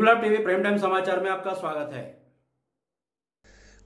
TV prime time समाचार में आपका स्वागत है।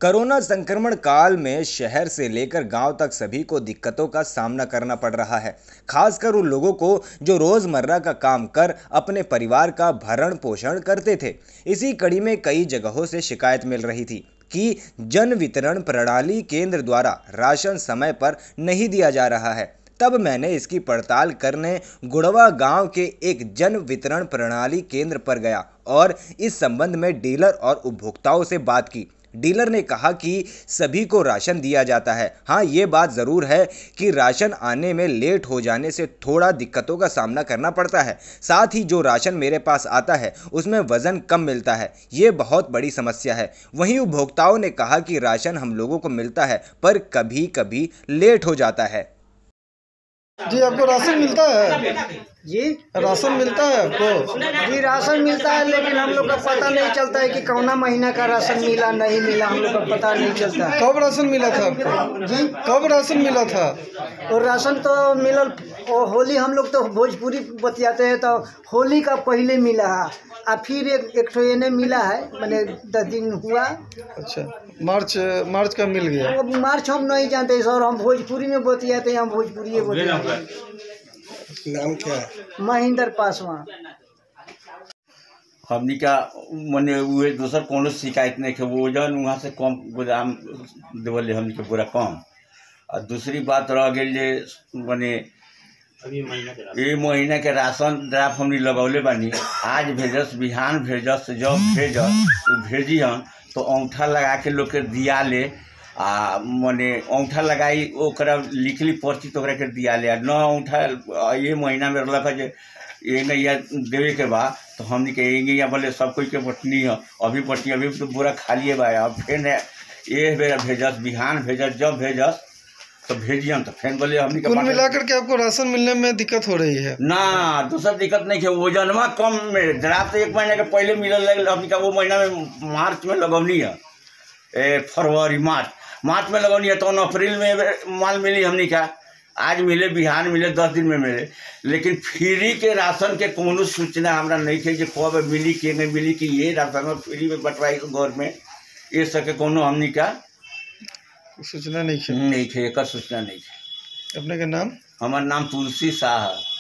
कोरोना संक्रमण काल में शहर से लेकर गाँव तक सभी को दिक्कतों का सामना करना पड़ रहा है। खासकर उन लोगों को जो रोज़मर्रा का काम कर अपने परिवार का भरण पोषण करते थे। इसी कड़ी में कई जगहों से शिकायत मिल रही थी कि जन वितरण प्रणाली केंद्र द्वारा राशन समय पर नहीं दिया जा रहा है। तब मैंने इसकी पड़ताल करने गुड़वा गाँव के एक जन वितरण प्रणाली केंद्र पर गया और इस संबंध में डीलर और उपभोक्ताओं से बात की। डीलर ने कहा कि सभी को राशन दिया जाता है। हाँ ये बात ज़रूर है कि राशन आने में लेट हो जाने से थोड़ा दिक्कतों का सामना करना पड़ता है। साथ ही जो राशन मेरे पास आता है, उसमें वज़न कम मिलता है। ये बहुत बड़ी समस्या है। वहीं उपभोक्ताओं ने कहा कि राशन हम लोगों को मिलता है, पर कभी कभी लेट हो जाता है। जी आपको राशन मिलता है। जी राशन मिलता है आपको? जी राशन मिलता है लेकिन हम लोग का पता नहीं चलता है कि कौना महीना का राशन मिला नहीं मिला हम लोग का पता नहीं चलता। कब राशन मिला था आपको? जी। कब राशन मिला था? और राशन तो मिलल और होली हम लोग तो भोजपुरी बतियाते हैं तो होली का पहले मिला है आ फिर एक एक ठो एने मिला है मैंने दस दिन हुआ। अच्छा मार्च मार्च का मिल गया। अब मार्च हम नहीं जानते सर हम भोजपुरी में बतियाते हैं हम भोजपुरी बतियाते हैं। नाम क्या है? महेंद्र पासवान। हमनी का मने उहे दोसर कोनो शिकायत नहीं है वज़न वहाँ से कम गोदाम देवल हमनी के पूरा कम और दूसरी बात रह गई जे मने ये महीना के राशन ड्राफ्ट हमनी लगौले बानी। आज भेजस बिहान भेजस जब भेजस तो भेजी हम तो अंगूठा लगा के लोग के दिया ले आ मने औंठा लगाई ओकरा लिखली पर्ची तो ओकरा के दिया ले। न औंठा ये महीना में रहलक है जे ये नैया देवे के बा तो हमनी के ये या बोले सब कोई के बटनी है अभी बटनी अभी तो पूरा खालिए बा अब फिर ये बेरा भेजस बिहान भेजस जब भेजस तो भेजियन तो फिर बोले हमनी के कुल मिलाकर के आपको राशन मिलने में दिक्कत हो रही है? ना दूसरा दिक्कत नहीं है वजनमा कम में जरा ड्राफ्ट एक महीने के पहले मिलल लगे हमनी का वो महीना में मार्च में लगौनी है। ए फरवरी मार्च। मार्च में लगौनी है तो अप्रैल में माल मिली हमनी का आज मिले बिहान मिले दस दिन में मिले। लेकिन फ्री के राशन के कोनो सूचना हमरा नहीं थे कि कब मिली कि नहीं मिली कि ये राशन फ्री में बंटवाई गवर्नमेंट ये सबके कोनो हमनी का सूचना नहीं है नहीं थे एक सूचना नहीं थे। अपने का नाम? हमार नाम तुलसी शाह है।